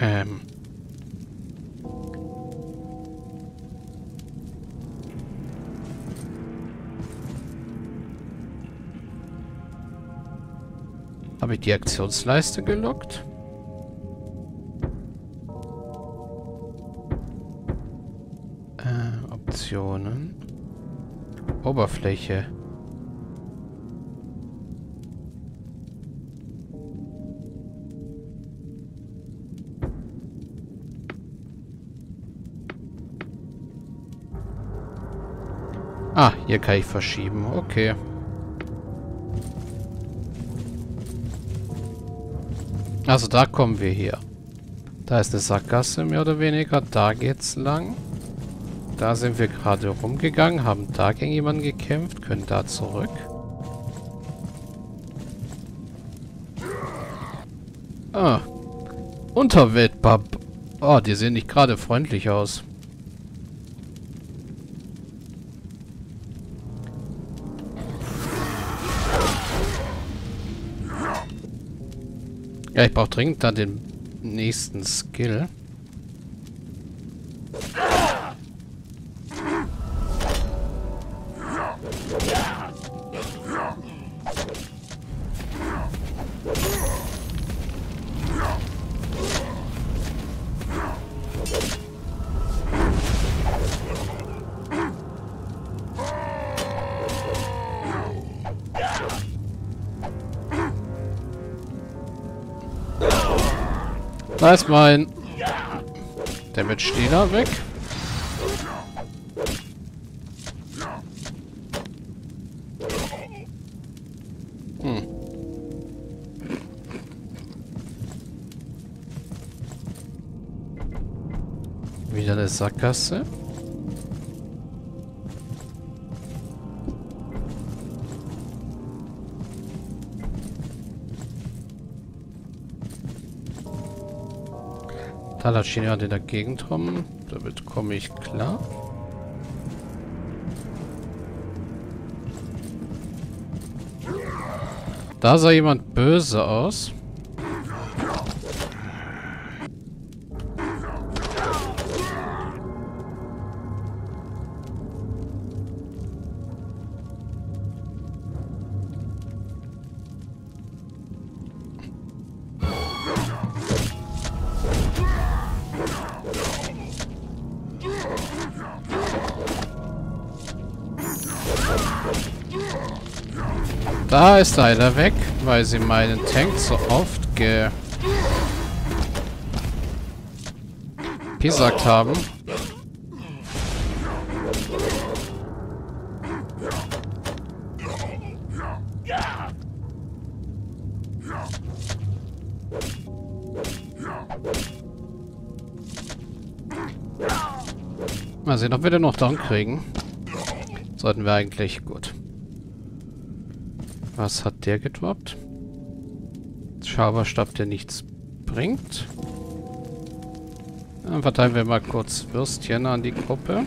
Ähm. Habe ich die Aktionsleiste gelockt? Äh, Optionen. Oberfläche. Ah, hier kann ich verschieben. Okay. Also da kommen wir hier. Da ist eine Sackgasse mehr oder weniger. Da geht's lang. Da sind wir gerade rumgegangen, haben da gegen jemanden gekämpft, können da zurück. Ah. Unterweltbab. Oh, die sehen nicht gerade freundlich aus. Ja, ich brauche dringend da den nächsten Skill. Da ist mein Damage-Dealer weg. Hm. Wieder eine Sackgasse. Talaschini hat in der Gegend rum. Damit komme ich klar. Da sah jemand böse aus. Ist einer weg, weil sie meinen Tank so oft ge... gesagt haben. Mal sehen, ob wir den noch down kriegen. Sollten wir eigentlich. Gut. Was hat der gedroppt? Schaberstab, der nichts bringt. Dann verteilen wir mal kurz Würstchen an die Gruppe.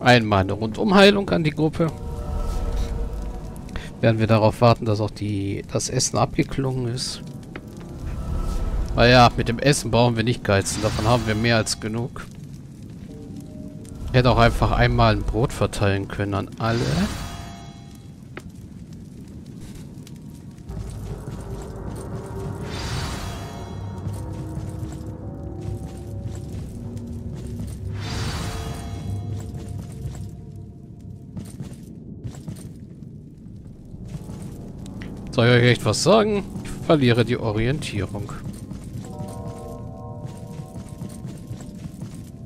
Einmal eine Rundumheilung an die Gruppe. Werden wir darauf warten, dass auch die das Essen abgeklungen ist. Naja, mit dem Essen brauchen wir nicht geizen. Davon haben wir mehr als genug. Hätte auch einfach einmal ein Brot verteilen können an alle. Soll ich euch echt was sagen? Ich verliere die Orientierung.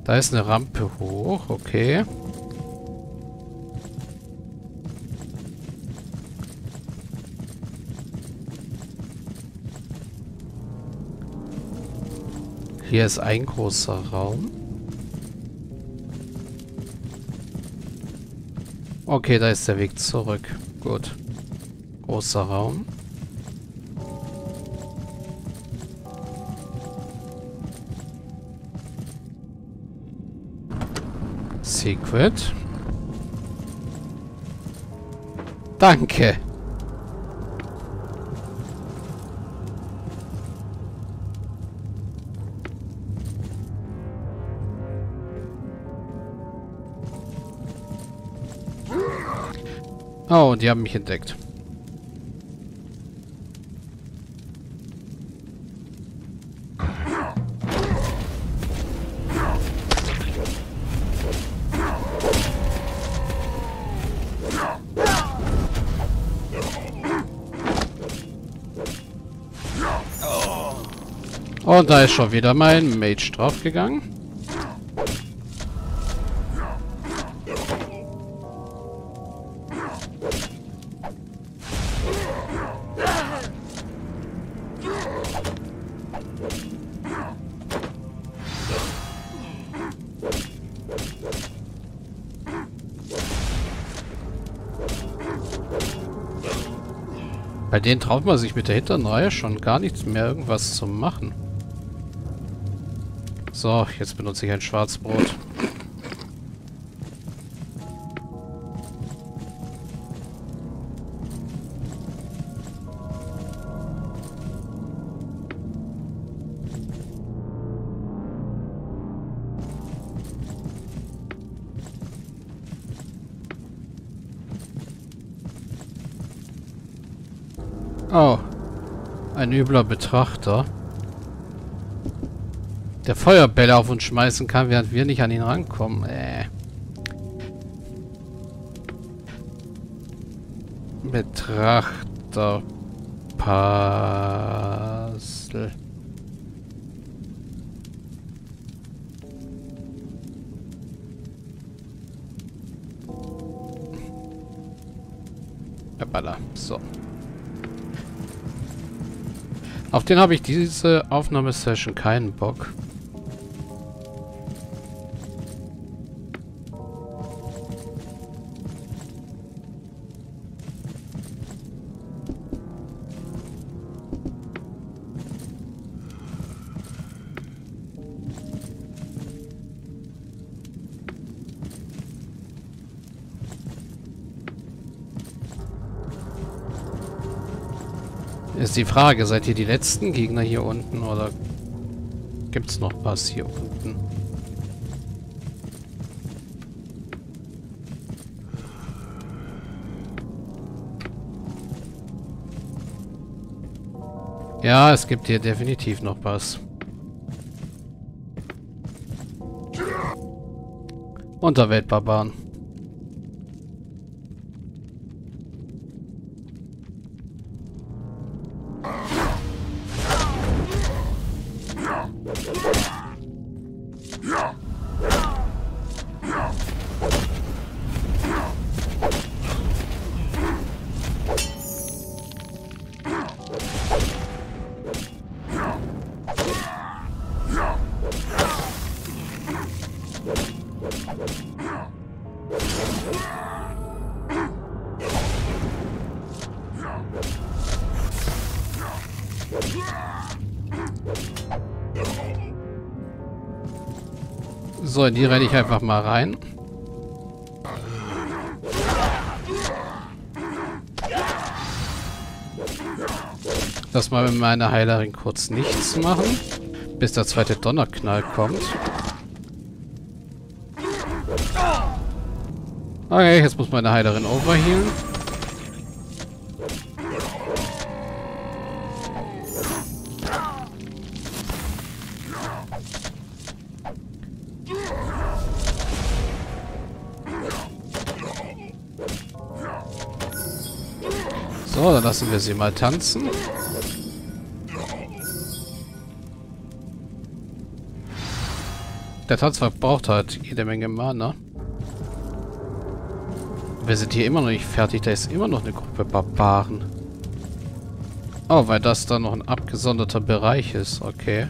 Da ist eine Rampe hoch, okay. Hier ist ein großer Raum. Okay, da ist der Weg zurück. Gut. Großer Raum. Secret. Danke. Oh, die haben mich entdeckt. Und da ist schon wieder mein Mage draufgegangen. Bei denen traut man sich mit der hinteren Reihe schon gar nichts mehr irgendwas zu machen. So, jetzt benutze ich ein Schwarzbrot. Oh. Ein übler Betrachter. Der Feuerbälle auf uns schmeißen kann, während wir nicht an ihn rankommen. Äh. Betrachter. Puzzle. Baller. So. Auf den habe ich diese Aufnahmesession keinen Bock. Ist die Frage, seid ihr die letzten Gegner hier unten oder gibt's noch was hier unten? Ja, es gibt hier definitiv noch was. Unterweltbarbaren. So, in die renne ich einfach mal rein. Lass mal mit meiner Heilerin kurz nichts machen, bis der zweite Donnerknall kommt. Okay, jetzt muss meine Heilerin overhealen. So, dann lassen wir sie mal tanzen. Der Tanz verbraucht halt jede Menge Mana. Wir sind hier immer noch nicht fertig. Da ist immer noch eine Gruppe Barbaren. Oh, weil das dann noch ein abgesonderter Bereich ist. Okay.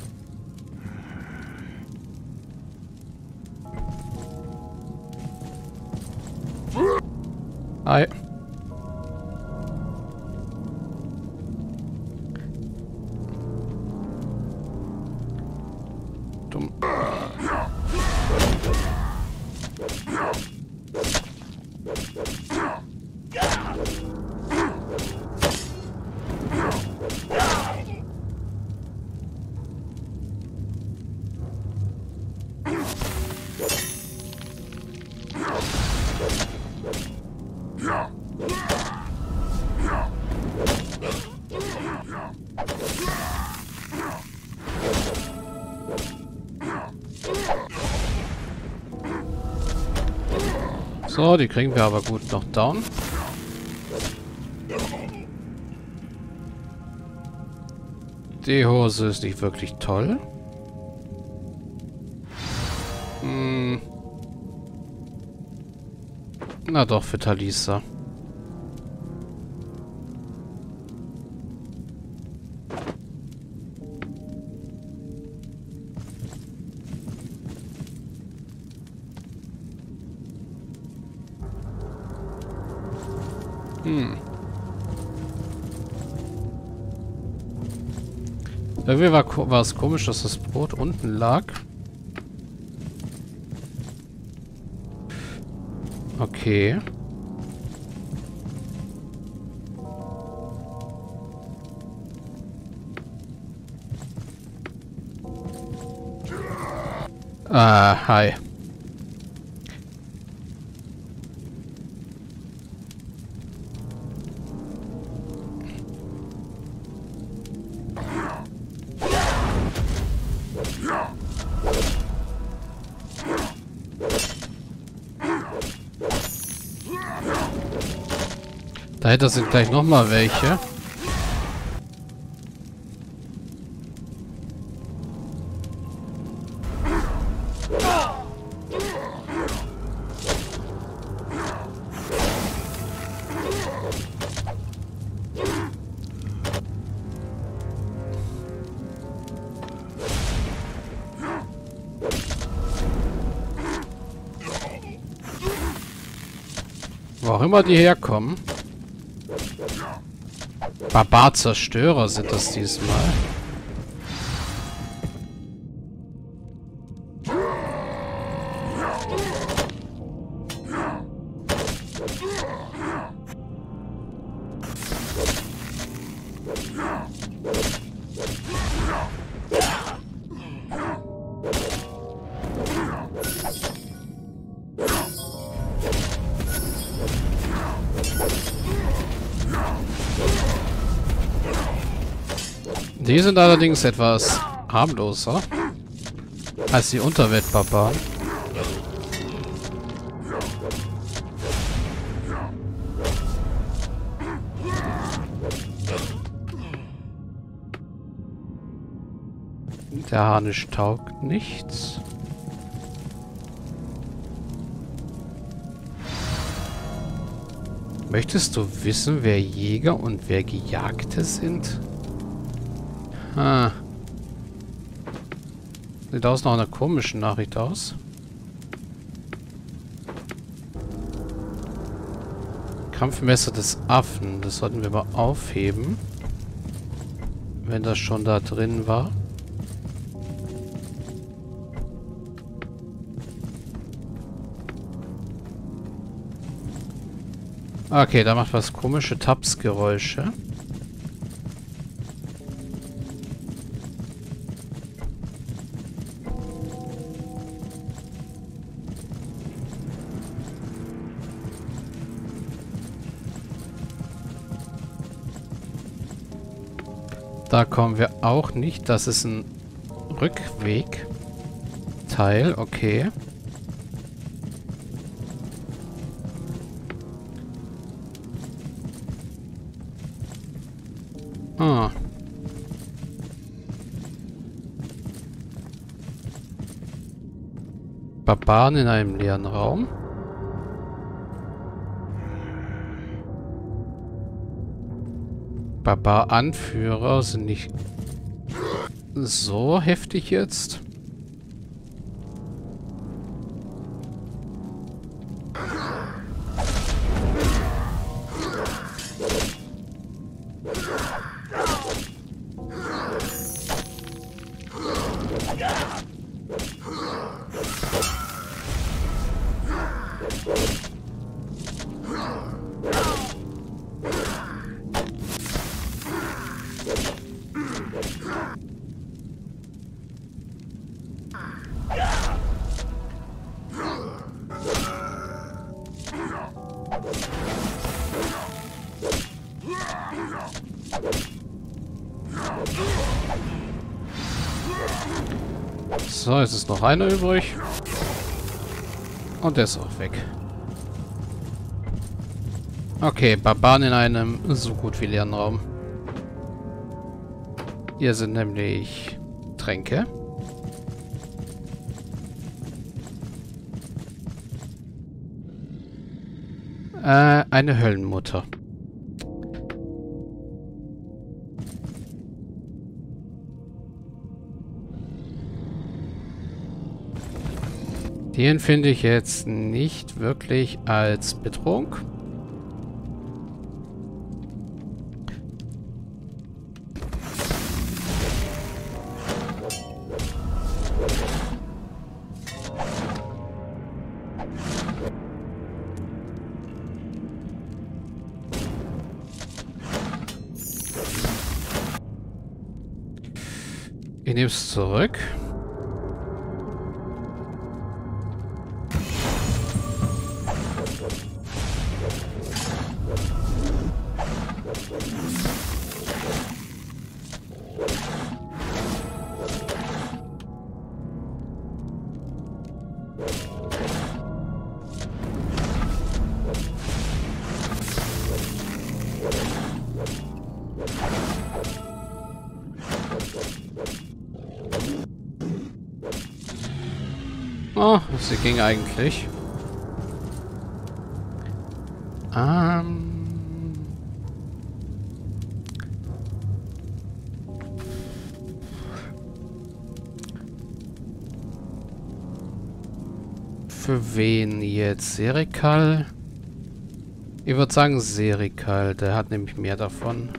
أردتم Yeah! So, die kriegen wir aber gut noch down. Die Hose ist nicht wirklich toll. Hm. Na doch, für Talisa. Irgendwie war, war es komisch, dass das Brot unten lag. Okay. Ah, hi. Dahinter sind gleich nochmal welche. Wo auch immer die herkommen. Barbar-Zerstörer sind das diesmal. Die sind allerdings etwas harmloser als die Unterweltbarbaren. Der Harnisch taugt nichts. Möchtest du wissen, wer Jäger und wer Gejagte sind? Ah. Sieht aus nach einer komischen Nachricht aus. Kampfmesser des Affen. Das sollten wir mal aufheben. Wenn das schon da drin war. Okay, da macht was komische Tapsgeräusche. Da kommen wir auch nicht. Das ist ein Rückweg-Teil. Okay. Ah. Barbaren in einem leeren Raum. Barbar-Anführer sind nicht so heftig jetzt. So, jetzt ist noch einer übrig. Und der ist auch weg. Okay, Barbaren in einem so gut wie leeren Raum. Hier sind nämlich Tränke. Äh, eine Höllenmutter. Den finde ich jetzt nicht wirklich als Bedrohung. Ich nehme es zurück. Sie ging eigentlich. Ähm... Für wen jetzt? Serikal? Ich würde sagen Serikal. Der hat nämlich mehr davon.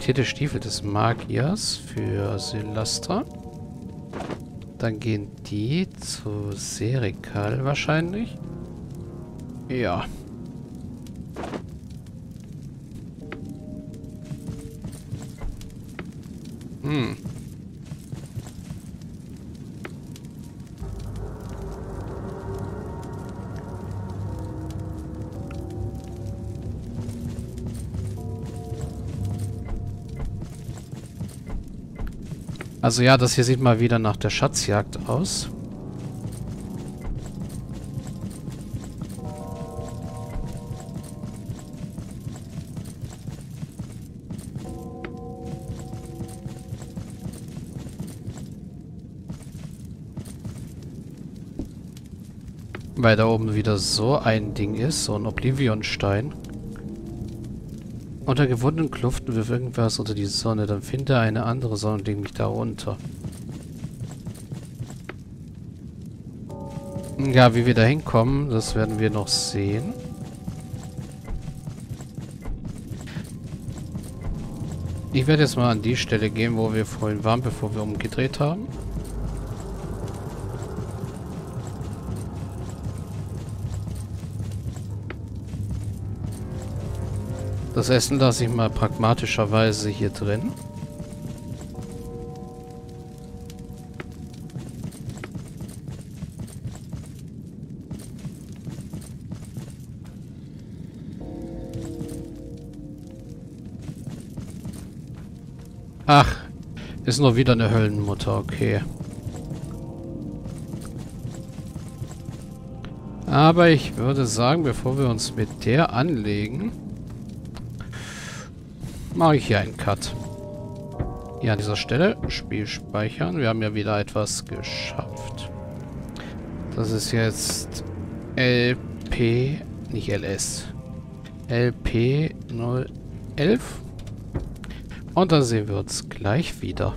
Wartierte Stiefel des Magiers für Silastra. Dann gehen die zu Serikal wahrscheinlich. Ja. Also ja, das hier sieht mal wieder nach der Schatzjagd aus. Weil da oben wieder so ein Ding ist, so ein Oblivion-Stein. Unter gewundenen Kluften wirft irgendwas unter die Sonne. Dann finde eine andere Sonne und leg mich darunter. Ja, wie wir da hinkommen, das werden wir noch sehen. Ich werde jetzt mal an die Stelle gehen, wo wir vorhin waren, bevor wir umgedreht haben. Das Essen lasse ich mal pragmatischerweise hier drin. Ach, ist nur wieder eine Höllenmutter, okay. Aber ich würde sagen, bevor wir uns mit der anlegen mache ich hier einen Cut. Hier an dieser Stelle. Spiel speichern. Wir haben ja wieder etwas geschafft. Das ist jetzt LP, nicht LS. LP 011. Und dann sehen wir uns gleich wieder.